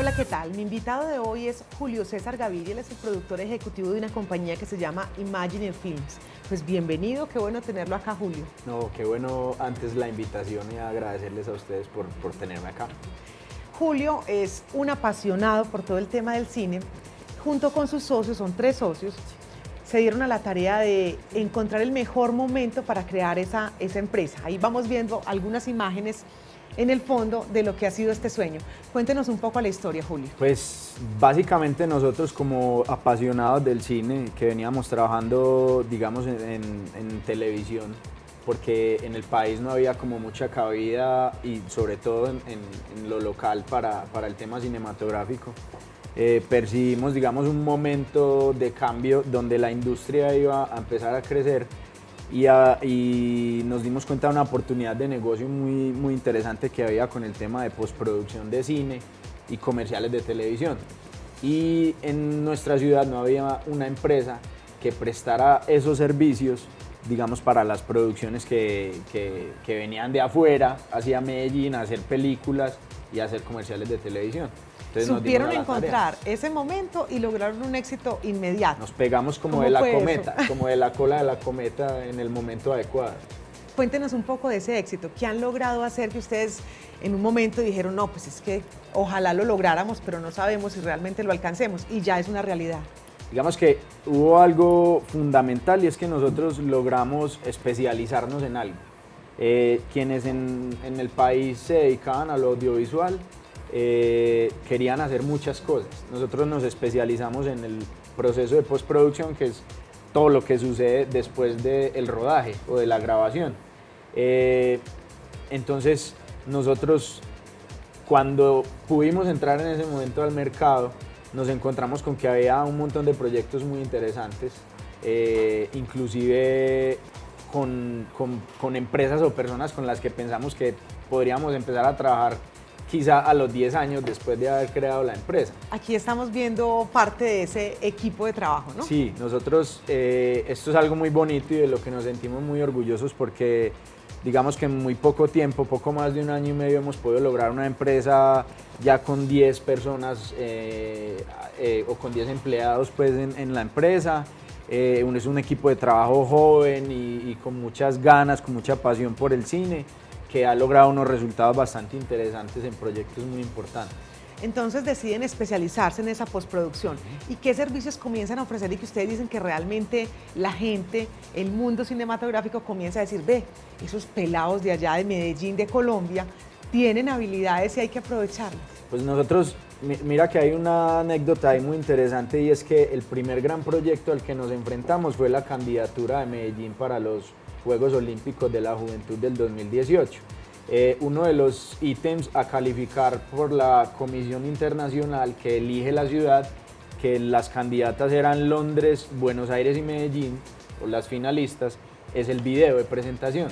Hola, ¿qué tal? Mi invitado de hoy es Julio César Gaviria, él es el productor ejecutivo de una compañía que se llama Imagine Films. Pues bienvenido, qué bueno tenerlo acá, Julio. No, qué bueno antes la invitación y agradecerles a ustedes por, por tenerme acá. Julio es un apasionado por todo el tema del cine. Junto con sus socios, son tres socios, se dieron a la tarea de encontrar el mejor momento para crear esa, esa empresa. Ahí vamos viendo algunas imágenes en el fondo de lo que ha sido este sueño. Cuéntenos un poco la historia, Julio. Pues básicamente nosotros como apasionados del cine, que veníamos trabajando, digamos, en, televisión, porque en el país no había como mucha cabida y sobre todo en, lo local para, para, el tema cinematográfico. Eh, percibimos, digamos, un momento de cambio donde la industria iba a empezar a crecer y, nos dimos cuenta de una oportunidad de negocio muy, muy interesante que había con el tema de postproducción de cine y comerciales de televisión. Y en nuestra ciudad no había una empresa que prestara esos servicios, digamos, para las producciones que, que, que venían de afuera, hacia Medellín, a hacer películas y a hacer comerciales de televisión. Supieron encontrar ese momento y lograron un éxito inmediato. Nos pegamos como de la cometa, como de la cola de la cometa en el momento adecuado. Cuéntenos un poco de ese éxito. ¿Qué han logrado hacer que ustedes en un momento dijeron, no, pues es que ojalá lo lográramos, pero no sabemos si realmente lo alcancemos y ya es una realidad? Digamos que hubo algo fundamental y es que nosotros logramos especializarnos en algo. Eh, quienes en, en el país se dedicaban al audiovisual, eh, querían hacer muchas cosas. Nosotros nos especializamos en el proceso de postproducción, que es todo lo que sucede después del rodaje o de la grabación. Eh, entonces, nosotros cuando pudimos entrar en ese momento al mercado, nos encontramos con que había un montón de proyectos muy interesantes, eh, inclusive con, con empresas o personas con las que pensamos que podríamos empezar a trabajar quizá a los 10 años después de haber creado la empresa. Aquí estamos viendo parte de ese equipo de trabajo, ¿no? Sí, nosotros, eh, esto es algo muy bonito y de lo que nos sentimos muy orgullosos porque digamos que en muy poco tiempo, poco más de un año y medio, hemos podido lograr una empresa ya con 10 personas eh, eh, o con 10 empleados pues, en, la empresa. es un equipo de trabajo joven y, y con muchas ganas, con mucha pasión por el cine que ha logrado unos resultados bastante interesantes en proyectos muy importantes. Entonces deciden especializarse en esa postproducción. ¿Y qué servicios comienzan a ofrecer y que ustedes dicen que realmente la gente, el mundo cinematográfico comienza a decir, ve, esos pelados de allá de Medellín, de Colombia, tienen habilidades y hay que aprovecharlas? Pues nosotros, mira que hay una anécdota ahí muy interesante y es que el primer gran proyecto al que nos enfrentamos fue la candidatura de Medellín para los Juegos Olímpicos de la Juventud del 2018. Eh, uno de los ítems a calificar por la Comisión Internacional que elige la ciudad, que las candidatas eran Londres, Buenos Aires y Medellín, o las finalistas, es el video de presentación.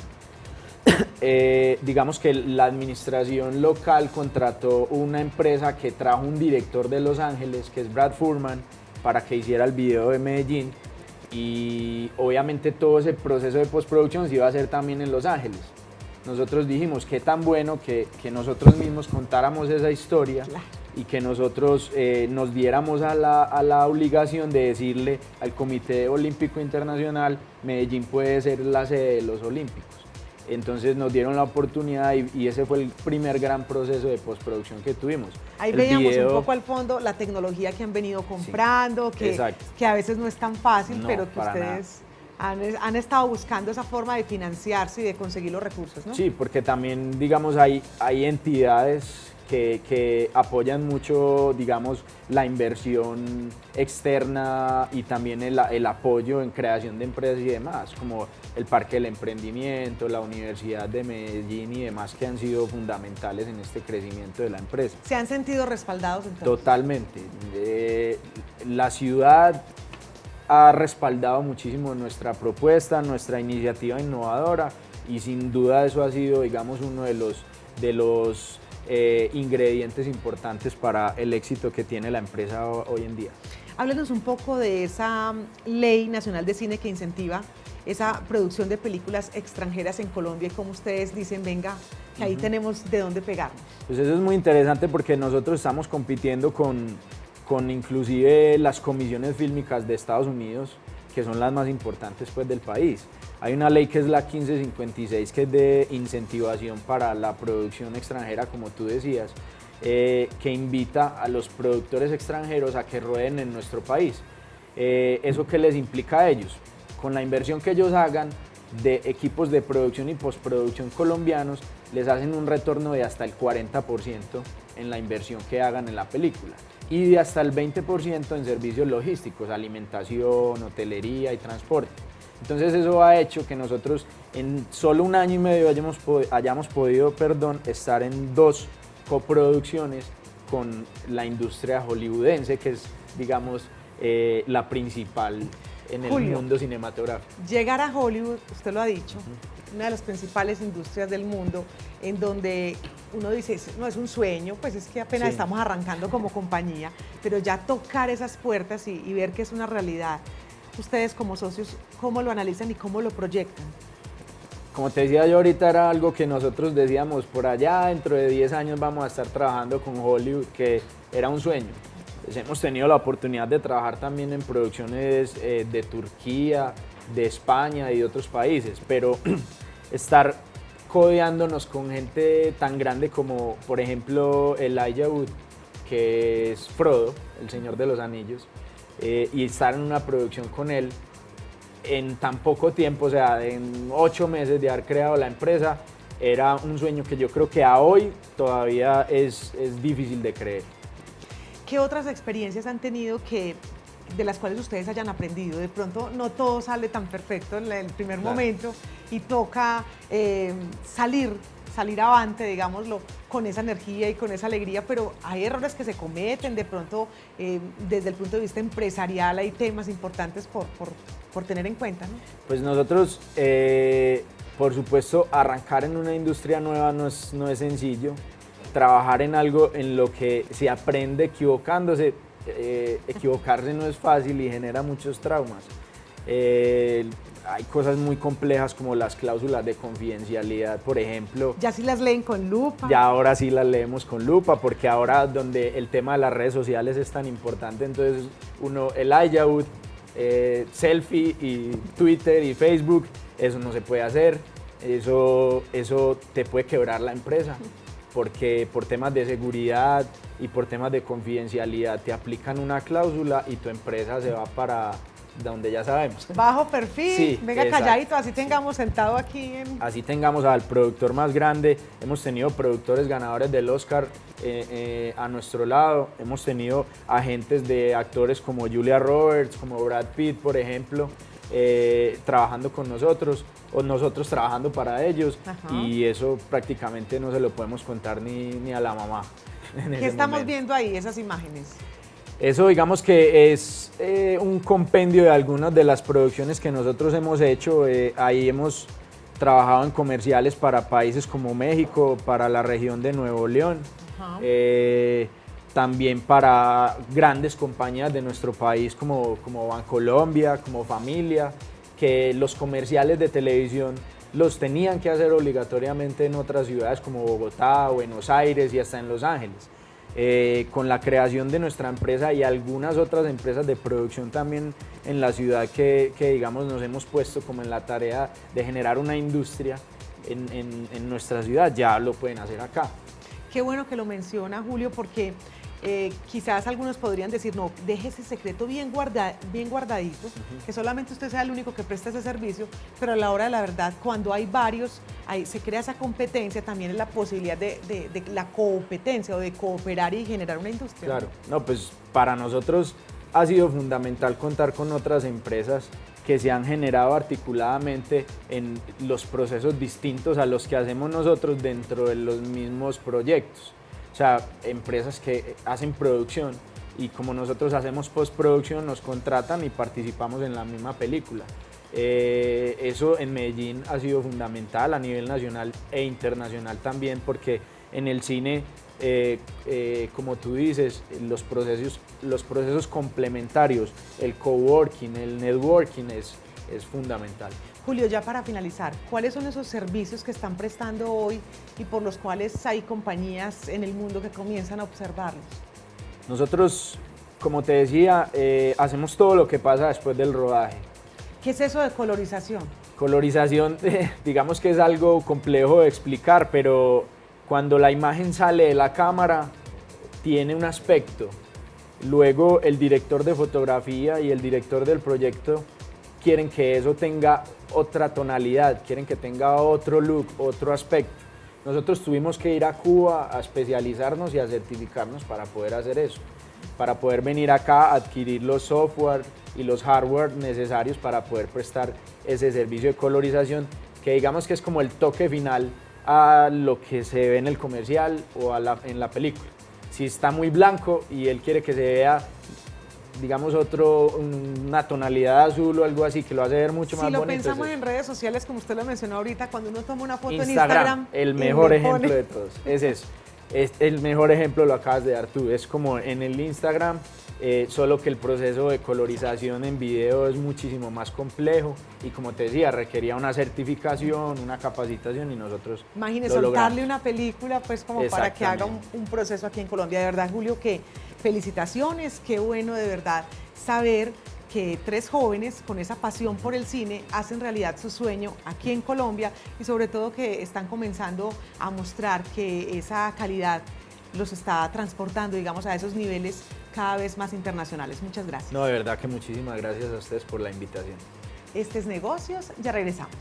Eh, digamos que la administración local contrató una empresa que trajo un director de Los Ángeles, que es Brad Furman, para que hiciera el video de Medellín y obviamente todo ese proceso de postproducción se iba a hacer también en Los Ángeles. Nosotros dijimos que tan bueno que, que nosotros mismos contáramos esa historia y que nosotros eh, nos diéramos a la, a la, obligación de decirle al Comité Olímpico Internacional, Medellín puede ser la sede de los Olímpicos. Entonces nos dieron la oportunidad y, ese fue el primer gran proceso de postproducción que tuvimos. Ahí veíamos un poco al fondo la tecnología que han venido comprando, que, que, a veces no es tan fácil, pero que ustedes han, han, estado buscando esa forma de financiarse y de conseguir los recursos, ¿no? Sí, porque también, digamos, hay, hay entidades que, apoyan mucho, digamos, la inversión externa y también el, el, apoyo en creación de empresas y demás, como el Parque del Emprendimiento, la Universidad de Medellín y demás que han sido fundamentales en este crecimiento de la empresa. ¿Se han sentido respaldados entonces? Totalmente. Eh, la ciudad ha respaldado muchísimo nuestra propuesta, nuestra iniciativa innovadora y sin duda eso ha sido, digamos, uno de los, de los eh, ingredientes importantes para el éxito que tiene la empresa hoy en día. Háblenos un poco de esa ley nacional de cine que incentiva esa producción de películas extranjeras en Colombia y como ustedes dicen, venga, que ahí tenemos de dónde pegarnos. Pues eso es muy interesante porque nosotros estamos compitiendo con, con inclusive las comisiones fílmicas de Estados Unidos, que son las más importantes pues, del país. Hay una ley que es la 1556, que es de incentivación para la producción extranjera, como tú decías, eh, que invita a los productores extranjeros a que rueden en nuestro país. Eh, ¿Eso qué les implica a ellos? Con la inversión que ellos hagan de equipos de producción y postproducción colombianos, les hacen un retorno de hasta el 40% en la inversión que hagan en la película y de hasta el 20% en servicios logísticos, alimentación, hotelería y transporte. Entonces eso ha hecho que nosotros en solo un año y medio hayamos, hayamos podido perdón, estar en dos coproducciones con la industria hollywoodense, que es, digamos, eh, la principal en el mundo cinematográfico. Llegar a Hollywood, usted lo ha dicho, una de las principales industrias del mundo, en donde uno dice, no es un sueño, pues es que apenas estamos arrancando como compañía, pero ya tocar esas puertas y, y ver que es una realidad, ustedes como socios, ¿cómo lo analizan y cómo lo proyectan? Como te decía yo ahorita, era algo que nosotros decíamos, por allá dentro de 10 años vamos a estar trabajando con Hollywood, que era un sueño. Pues hemos tenido la oportunidad de trabajar también en producciones eh, de Turquía, de España y de otros países, pero estar codeándonos con gente tan grande como, por ejemplo, Elijah Wood, que es Frodo, el Señor de los Anillos, eh, y estar en una producción con él en tan poco tiempo, o sea, en ocho meses de haber creado la empresa, era un sueño que yo creo que a hoy todavía es, es difícil de creer. ¿Qué otras experiencias han tenido que de las cuales ustedes hayan aprendido. De pronto no todo sale tan perfecto en el primer momento y toca eh, salir, salir avante, digámoslo, con esa energía y con esa alegría, pero hay errores que se cometen, de pronto eh, desde el punto de vista empresarial hay temas importantes por, por, tener en cuenta. ¿no? Pues nosotros, eh, por supuesto, arrancar en una industria nueva no es, no es sencillo. Trabajar en algo en lo que se aprende equivocándose, eh, equivocarse no es fácil y genera muchos traumas. Eh, hay cosas muy complejas como las cláusulas de confidencialidad, por ejemplo. Ya sí las leen con lupa. Ya ahora sí las leemos con lupa, porque ahora donde el tema de las redes sociales es tan importante, entonces uno, el iYout, eh, selfie y Twitter y Facebook, eso no se puede hacer, eso, eso te puede quebrar la empresa porque por temas de seguridad y por temas de confidencialidad te aplican una cláusula y tu empresa se va para donde ya sabemos. Bajo perfil, venga calladito, así tengamos sentado aquí en... Así tengamos al productor más grande, hemos tenido productores ganadores del Oscar eh, eh, a nuestro lado, hemos tenido agentes de actores como Julia Roberts, como Brad Pitt, por ejemplo, eh, trabajando con nosotros o nosotros trabajando para ellos y eso prácticamente no se lo podemos contar ni, ni a la mamá. ¿Qué estamos viendo ahí, esas imágenes? Eso digamos que es eh, un compendio de algunas de las producciones que nosotros hemos hecho. Eh, ahí hemos trabajado en comerciales para países como México, para la región de Nuevo León también para grandes compañías de nuestro país como, como Bancolombia, como Familia, que los comerciales de televisión los tenían que hacer obligatoriamente en otras ciudades como Bogotá, Buenos Aires y hasta en Los Ángeles. Eh, con la creación de nuestra empresa y algunas otras empresas de producción también en la ciudad que, que digamos nos hemos puesto como en la tarea de generar una industria en, en, en nuestra ciudad, ya lo pueden hacer acá. Qué bueno que lo menciona Julio porque eh, quizás algunos podrían decir, no, deje ese secreto bien, bien guardadito, que solamente usted sea el único que presta ese servicio, pero a la hora de la verdad, cuando hay varios, se crea esa competencia, también es la posibilidad de, la competencia o de cooperar y generar una industria. Claro, no, pues para nosotros ha sido fundamental contar con otras empresas que se han generado articuladamente en los procesos distintos a los que hacemos nosotros dentro de los mismos proyectos. Sea, empresas que hacen producción y como nosotros hacemos postproducción nos contratan y participamos en la misma película. Eh, eso en Medellín ha sido fundamental a nivel nacional e internacional también porque en el cine, eh, eh, como tú dices, los procesos, los procesos complementarios, el coworking, el networking es es fundamental. Julio, ya para finalizar, ¿cuáles son esos servicios que están prestando hoy y por los cuales hay compañías en el mundo que comienzan a observarlos? Nosotros, como te decía, eh, hacemos todo lo que pasa después del rodaje. ¿Qué es eso de colorización? Colorización, digamos que es algo complejo de explicar, pero cuando la imagen sale de la cámara, tiene un aspecto. Luego el director de fotografía y el director del proyecto quieren que eso tenga otra tonalidad, quieren que tenga otro look, otro aspecto. Nosotros tuvimos que ir a Cuba a especializarnos y a certificarnos para poder hacer eso, para poder venir acá a adquirir los software y los hardware necesarios para poder prestar ese servicio de colorización, que digamos que es como el toque final a lo que se ve en el comercial o en la película. Si está muy blanco y él quiere que se vea digamos, otro, una tonalidad azul o algo así que lo hace ver mucho más bonito. Si lo pensamos en redes sociales, como usted lo mencionó ahorita, cuando uno toma una foto en Instagram. El mejor ejemplo de todos, es eso. Es el mejor ejemplo lo acabas de dar tú. Es como en el Instagram, eh, solo que el proceso de colorización en video es muchísimo más complejo y como te decía, requería una certificación, una capacitación y nosotros. Imagínese soltarle una película, pues como para que haga un, un proceso aquí en Colombia. De verdad, Julio, que felicitaciones, qué bueno de verdad saber que tres jóvenes con esa pasión por el cine hacen realidad su sueño aquí en Colombia y sobre todo que están comenzando a mostrar que esa calidad los está transportando, digamos, a esos niveles cada vez más internacionales. Muchas gracias. No, de verdad que muchísimas gracias a ustedes por la invitación. Este es Negocios, ya regresamos.